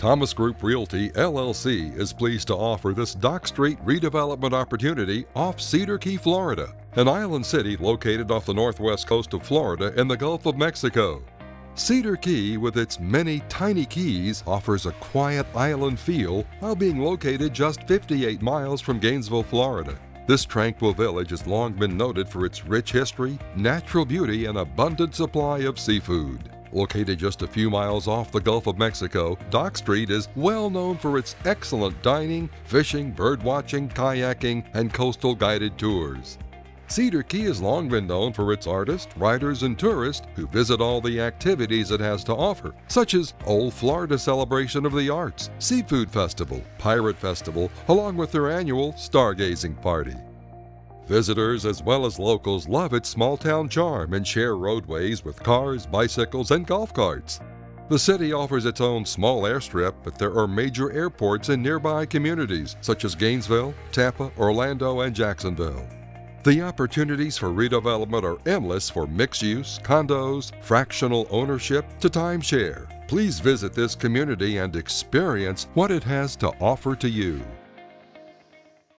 Thomas Group Realty LLC is pleased to offer this Dock Street redevelopment opportunity off Cedar Key, Florida, an island city located off the northwest coast of Florida in the Gulf of Mexico. Cedar Key, with its many tiny keys, offers a quiet island feel while being located just 58 miles from Gainesville, Florida. This tranquil village has long been noted for its rich history, natural beauty, and abundant supply of seafood. Located just a few miles off the Gulf of Mexico, Dock Street is well known for its excellent dining, fishing, birdwatching, kayaking, and coastal guided tours. Cedar Key has long been known for its artists, writers, and tourists who visit all the activities it has to offer, such as Old Florida Celebration of the Arts, Seafood Festival, Pirate Festival, along with their annual Stargazing Party. Visitors as well as locals love its small town charm and share roadways with cars, bicycles, and golf carts. The city offers its own small airstrip, but there are major airports in nearby communities such as Gainesville, Tampa, Orlando, and Jacksonville. The opportunities for redevelopment are endless for mixed use, condos, fractional ownership, to timeshare. Please visit this community and experience what it has to offer to you.